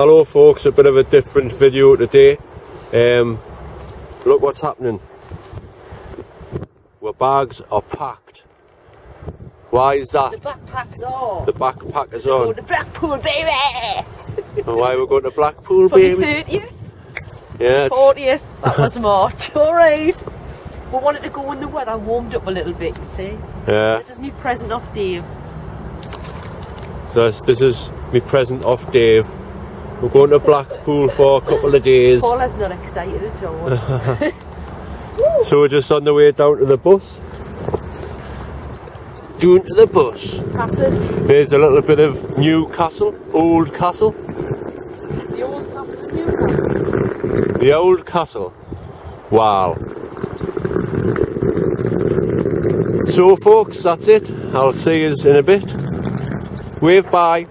Hello folks, a bit of a different video today. Um, look what's happening. Our bags are packed. Why is that? The backpack's on. The backpackers Oh, on. the Blackpool, baby! And why we're going to Blackpool, For the baby? 30th, Yeah, 40th, that was March. Alright. We wanted to go in the weather I warmed up a little bit, you see. yeah. This is me present off Dave. So this, this is me present off Dave. We're going to Blackpool for a couple of days. Paula's not excited at all. So we're just on the way down to the bus. Doing to the bus. Castle, There's a little bit of Newcastle, Old Castle. the old castle Newcastle. The Old Castle. Wow. So folks, that's it. I'll see you in a bit. Wave bye.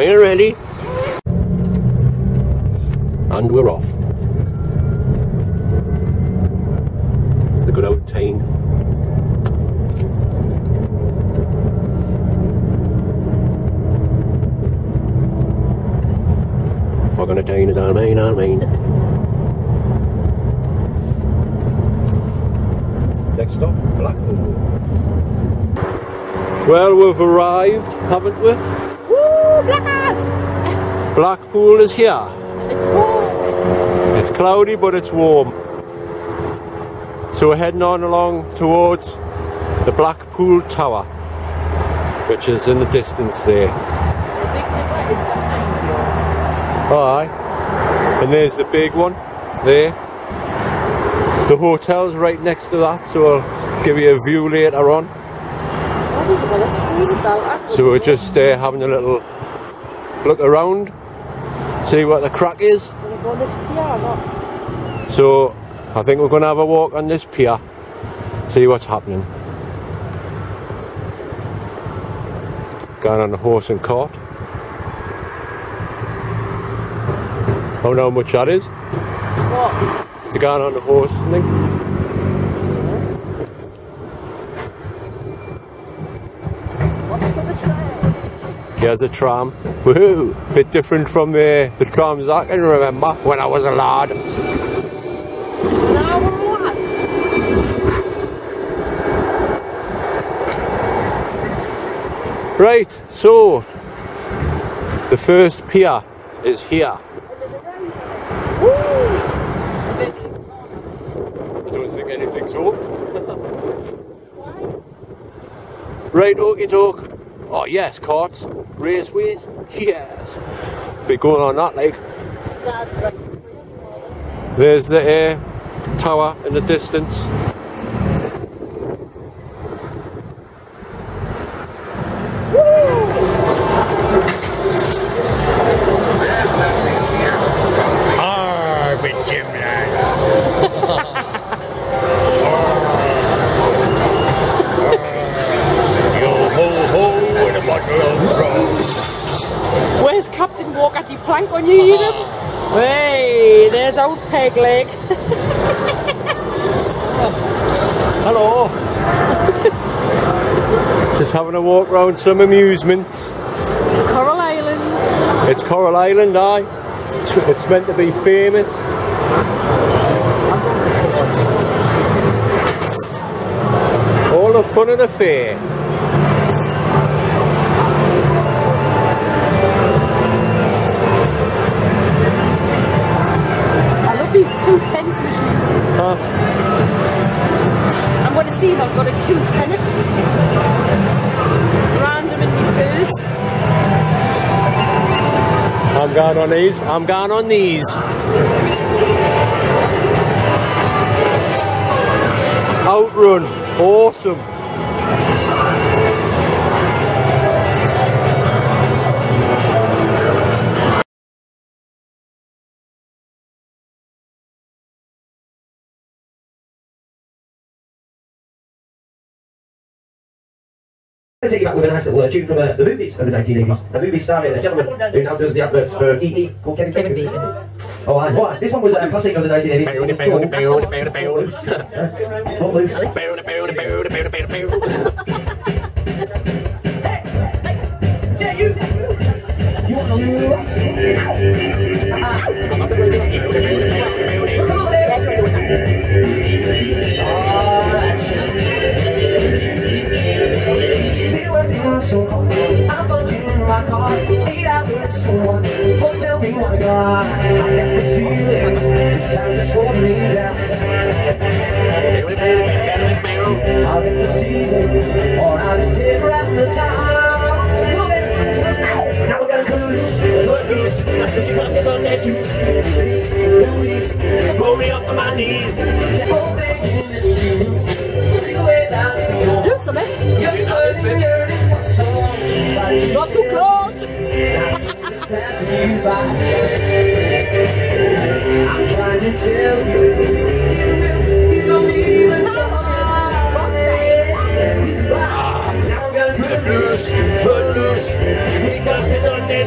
Are you ready? And we're off. It's the good old Tyne. Fucking a Tyne is on main, on main. Next stop, Blackpool. Well, we've arrived, haven't we? Blackpool is here. It's warm. It's cloudy, but it's warm. So we're heading on along towards the Blackpool Tower, which is in the distance there. The big dipper is behind you. Aye. And there's the big one there. The hotel's right next to that, so I'll give you a view later on. What is it? Well, it's really bell, actually. So we're just uh, having a little look around, see what the crack is. Go on this pier or not? So I think we're going to have a walk on this pier, see what's happening. Going on a horse and cart. I don't know how much that is. What? You're going on the horse thing. What's for the train? Here's a tram. Woohoo! Bit different from the, the trams I can remember when I was a lad. Right, so the first pier is here. I don't think anything's up. right, okie doke. Oh yes, carts, raceways, yes. Be going on that like. There's the uh, tower in the distance. Walk around some amusements. Coral Island. It's Coral Island, aye. It's, it's meant to be famous. All the fun of the fair. I love these two pence machines. Huh? I'm going to see if I've got a two pence. Going on these. I'm going on these. Outrun. Awesome. Going to take you back with a nice little uh, tune from uh, the movies of the 1980s. A movie starring a gentleman who now does the adverts for EE called Kevin Kevin Bacon. Bacon. Oh, I, oh, I- this one was a classic of the 1980s. It was called Footloose. Footloose. Say you. You want to good, so somebody Not too close. passing you by. I'm trying to tell you,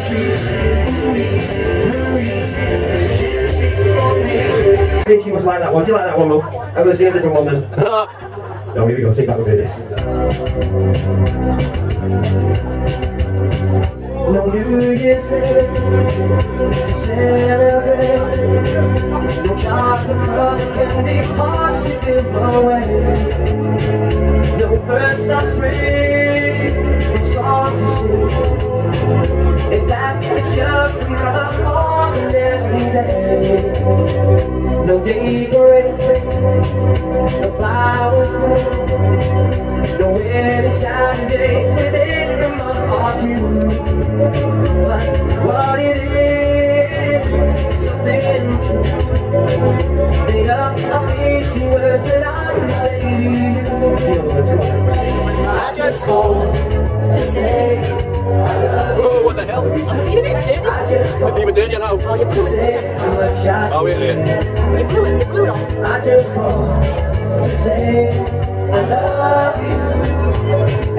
this on their shoes. think you must like that one. Do you like that one, Will? I'm going to see a different one then. no, here we go. Take that with this. No New Year's Day to celebrate. No chocolate cup can be give away. No first spring, say. In fact, it's just another ordinary day. No decoration, no flowers grow, no any Saturday within from my heart to But what it is, is something true. Made up of easy words that I can say to you. I just want to say Oh, what the hell? You did it, I just It's even you now. Oh, you to blew it. say how much I Oh, wait there. You blew it. You blew it off. I just want to say I love you,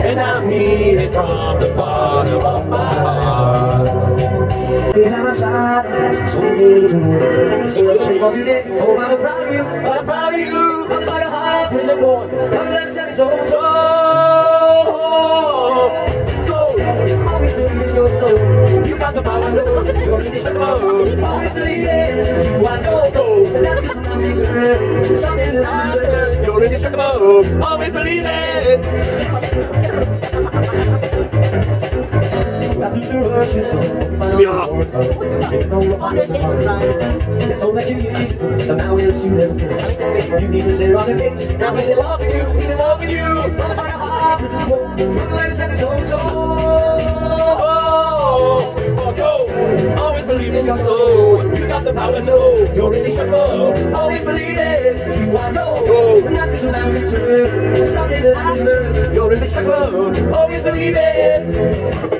and I mean it from the bottom of my heart. Because I'm a side that's so. So let me go today. Oh, I'm proud of you. I'm proud of you. I'm a high prison boy. I'm left so your soul. You got the power. In the. Always believe it. You want to go. That's just an answer. Something that You're indestructible. Always believe it. After the you're so that you use, now we'll shoot a kiss. You need to sit on the bench. Now he's in love with you, he's in love with you. Promise like a heart. From the latest and it's so so. Go. Always believe in your soul. You got the power to know. You're indestructible. Always believe it. You are no, and that's return. It's something that I've learned. You're indestructible. Always believe it.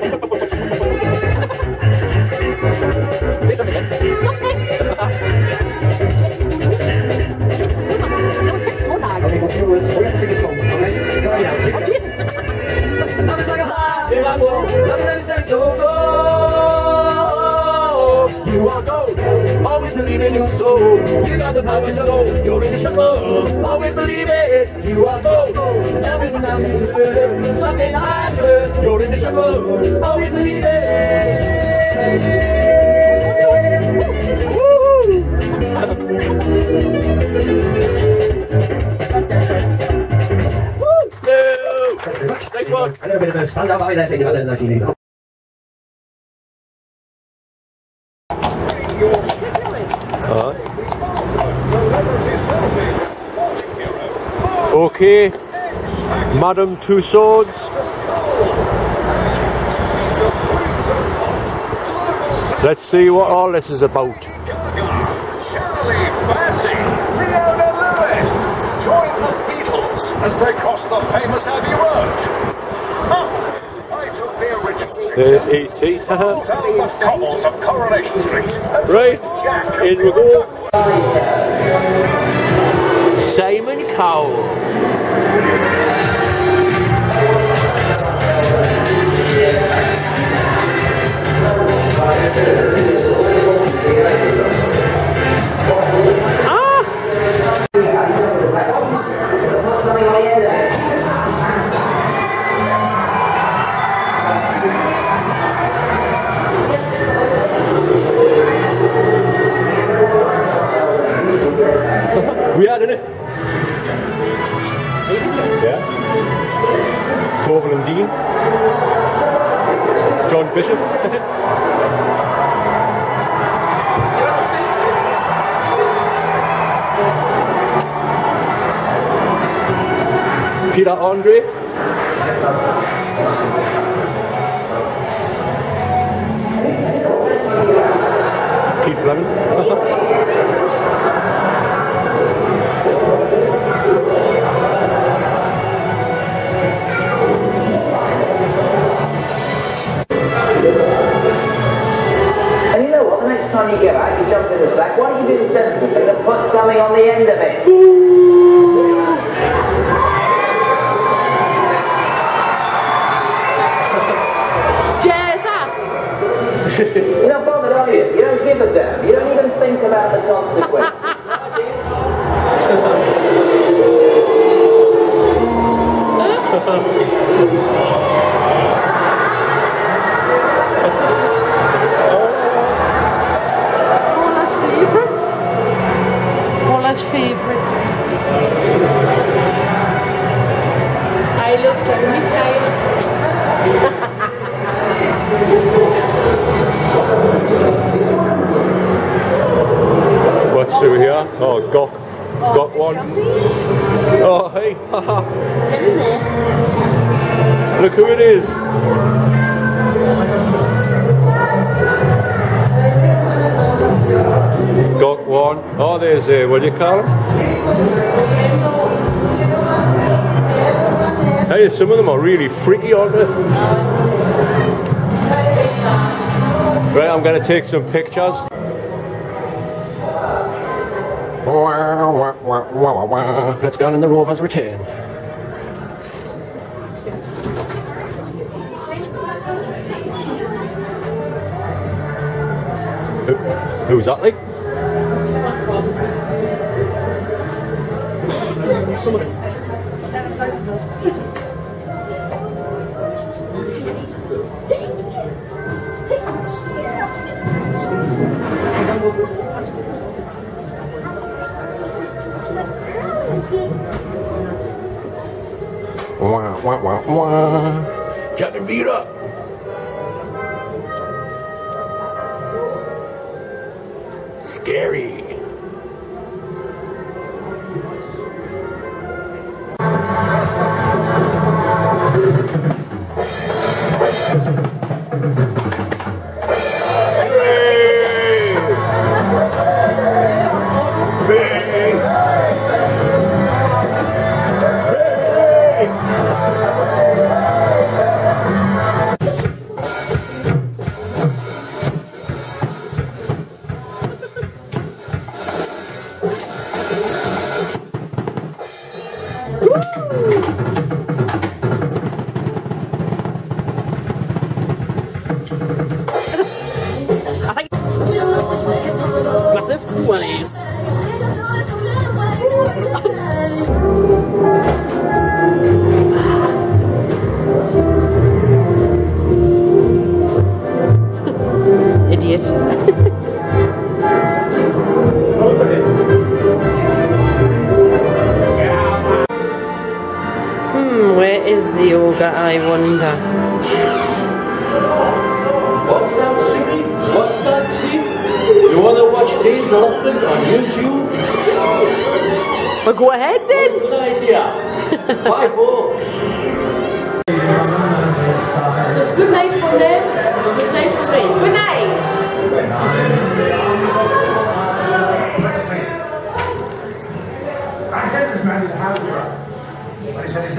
One. I know a a stand-up eye there, thinking about the 1980s. Okay, Madame Tussauds. Let's see what all this is about. Shirley Bassey, Leona Lewis, join the Beatles as they cross the 18. Cobbles of Coronation Street. Right, in we go. Simon Cowell. Yeah. out. Yeah. Corbin and Dean. John Bishop. Peter Andre. Keith Lemon. what? The time you get out, you jump in the sack. Why don't you do the sensible thing and put something on the end of it? Jezza! You're not bothered, are you? You don't give a damn. You don't even think about the consequences. I love Kyle. What's through here? Oh, got, oh, got one. Oh, hey, haha. Get in there. Look who it is. Got one. Oh, there's a, what do you call him? Hey, some of them are really freaky, aren't they? Right, I'm going to take some pictures. Let's go on in the Rover's return. Who, who's that, like? Wah, wah, wah. Kevin, beat up. Scary.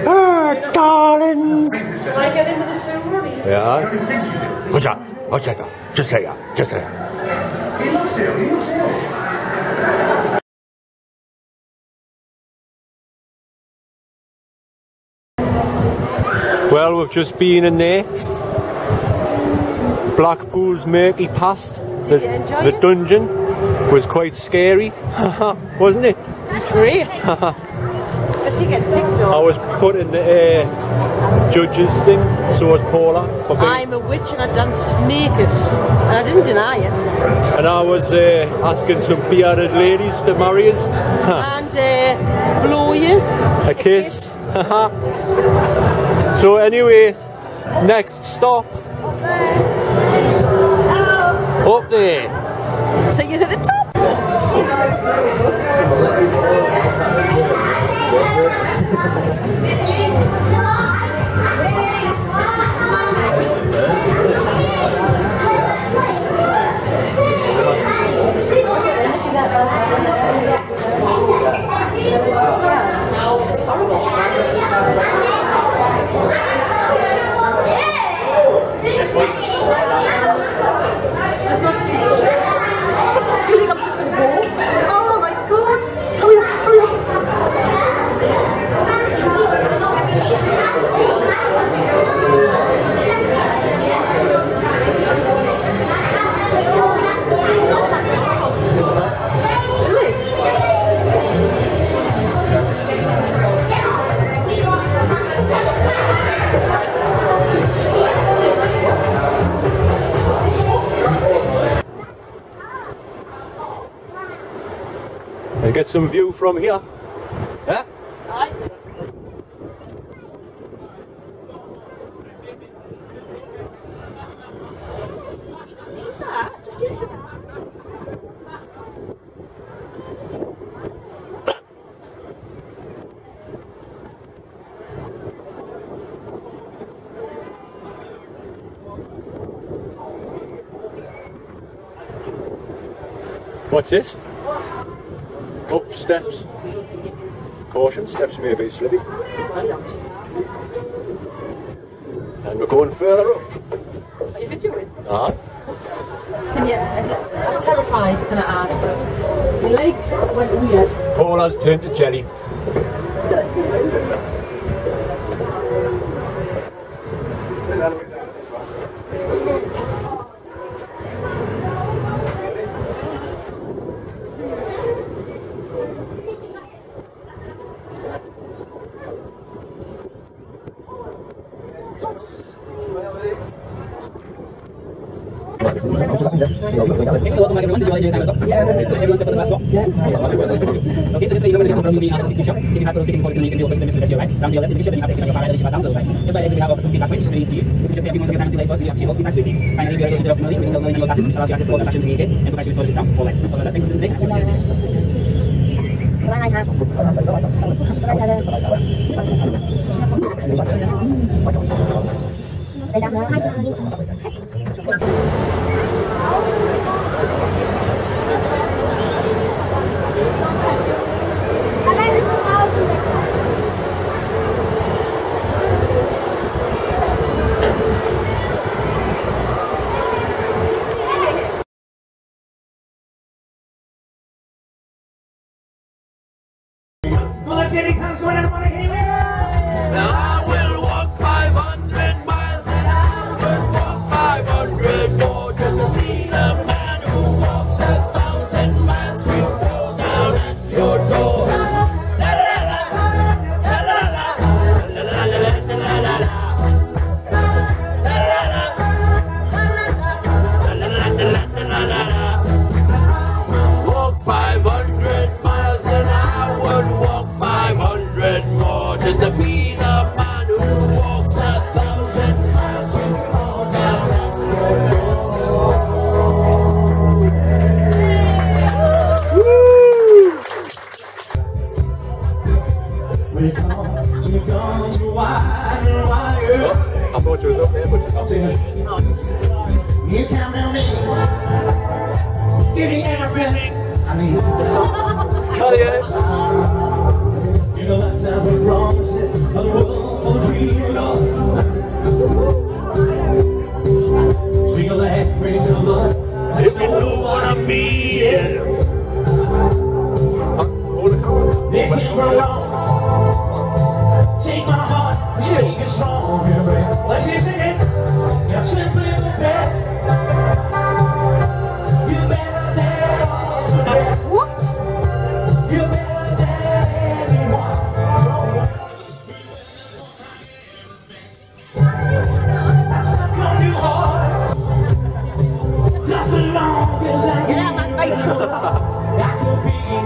Ah, darlings. Can I get into the two roomies? Yeah. What's that? What's that? Just say that. Just say that. Well, we've just been in there. Blackpool's murky past. The, Did you enjoy the dungeon was quite scary, wasn't it? It's great. she get picked I was put in the uh, judges thing, so was Paula. For being, I'm a witch and I danced naked. And I didn't deny it. and I was uh, asking some bearded ladies to marry us. And uh, blow you. A kiss. So anyway, next stop up there. See you at the top. 何? Some view from here. Yeah? What's this? Up steps. Caution, steps may be slippery. And we're going further up. Are you videoing? Ah, Can you? I'm terrified, can I add? My legs went weird. Paul has turned to jelly. lagi sa lusok. Sa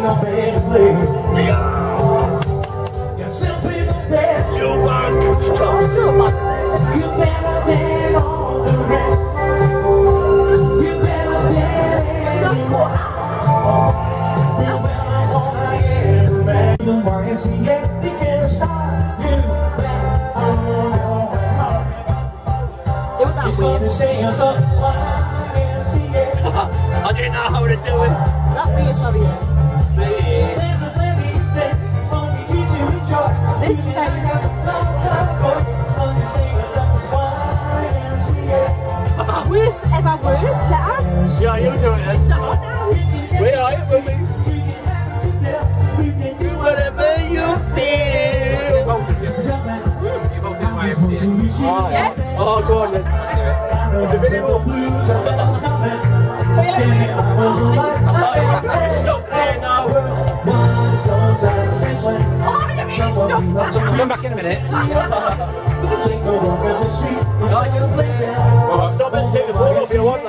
ain't no better place. You're simply the best. You are. You better than all the rest. You're better than anyone. You're better than every man. The YMCA, you can't stop. You back on your heart. You seem to say you're the YMCA. I didn't know how to do it. That way it's over here. Worst ever word, let us. Yeah, you do it then. No, no. Wait, are you with me? Do whatever you feel. Yes. Oh, go on then. It's a video. So you let me Stop there now. Oh, you mean stop. Come back in a minute.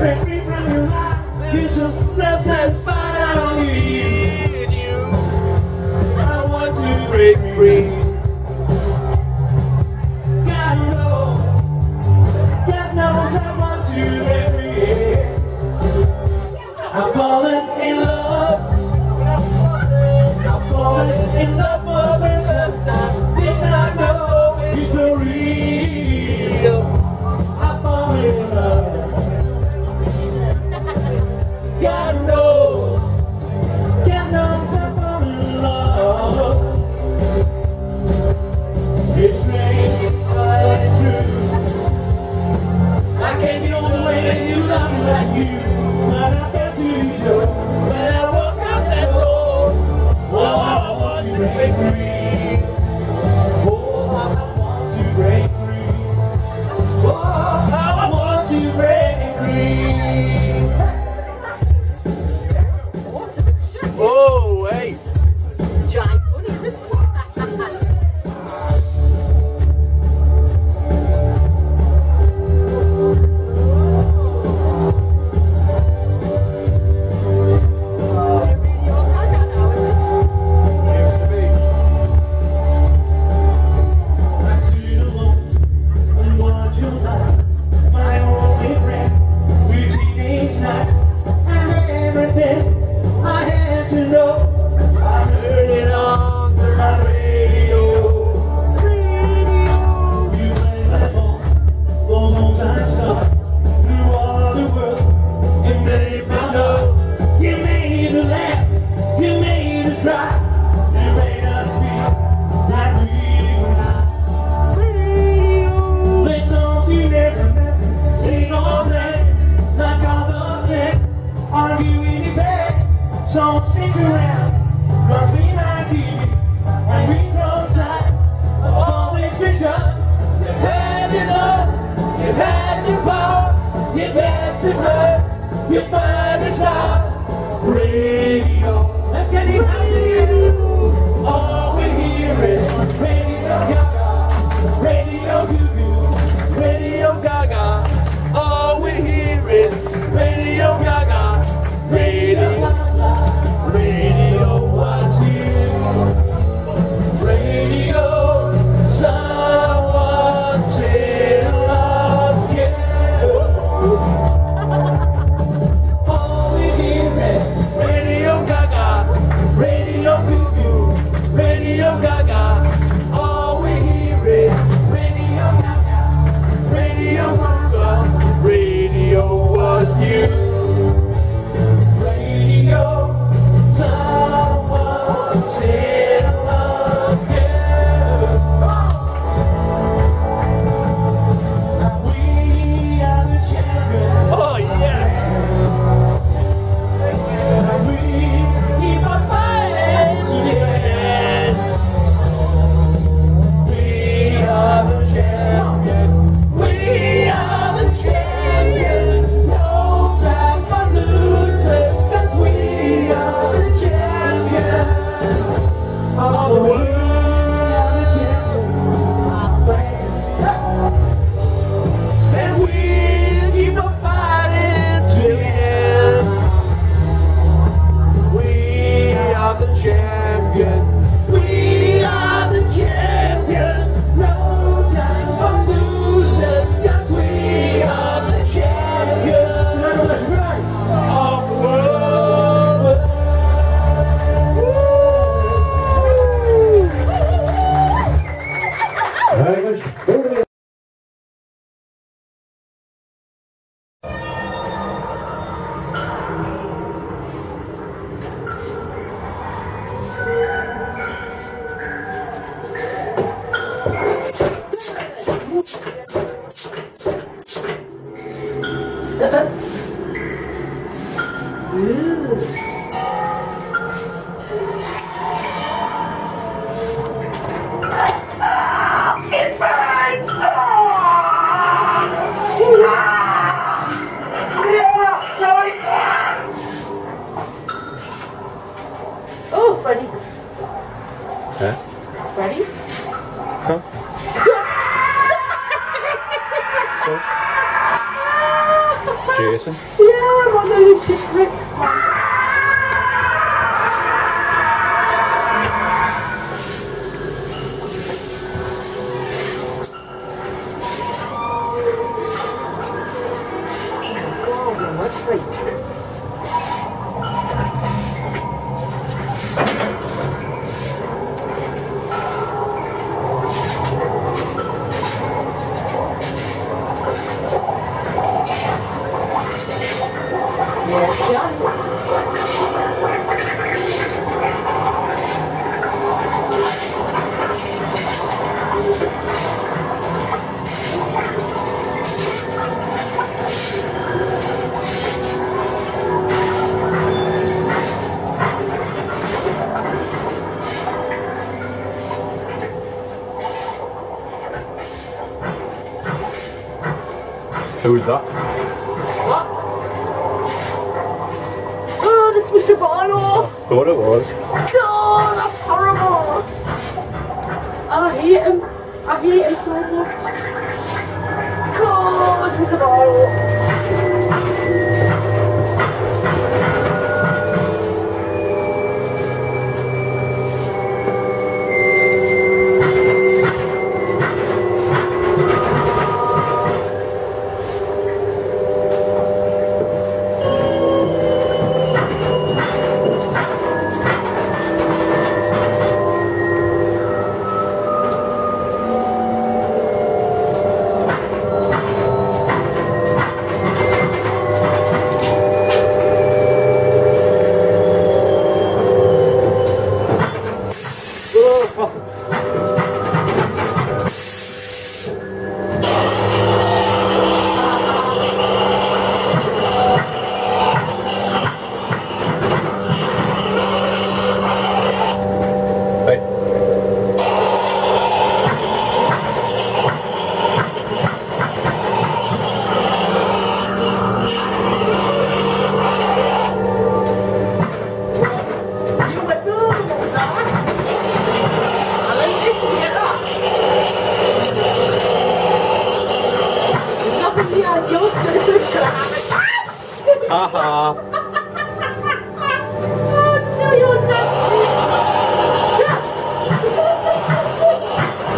want to from your life. You just left and finally you. I want to break free. God knows, God knows I want to break free. I've fallen in love. I've fallen in love うん。Yeah. Who's that? What? Barlow. Thought it was. God, that's horrible. I hate him. I hate him so much. God, it's Mr. Barlow.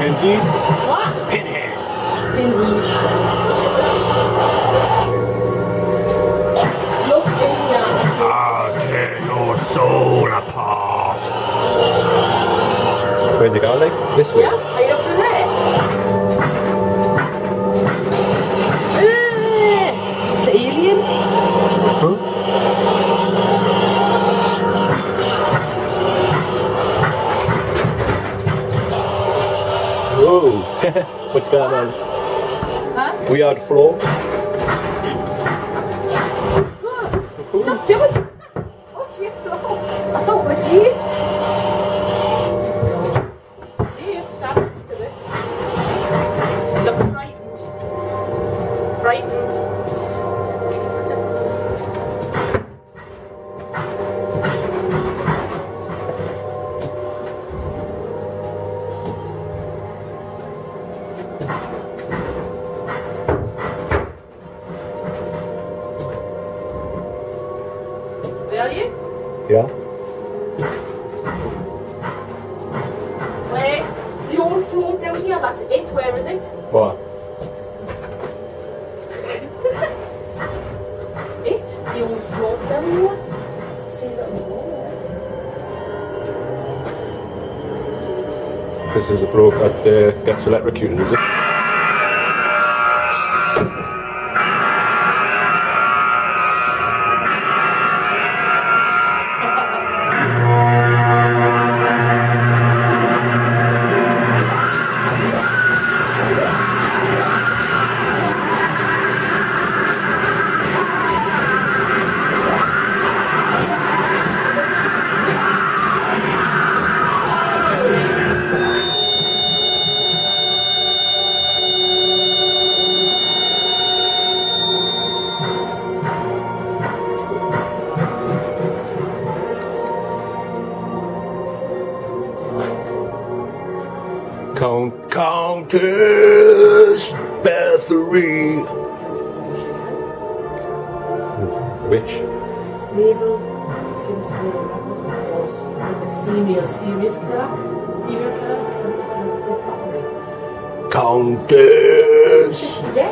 Indeed. What? Pinhead. Indeed. Look in there. I'll tear your soul apart. Where'd you go, like? This way? Yeah, What's going on? Huh? We are the floor. Yeah. Where? The old floor down here, that's it. Where is it? What? It? The old floor down here? See that wall? This is a bloke that uh, gets electrocuted, is it? Count. Countess Bathory. Which? Labelled against the records with a female serious killer. Serial killer. Countess Elizabeth Bathory. Countess. Yes.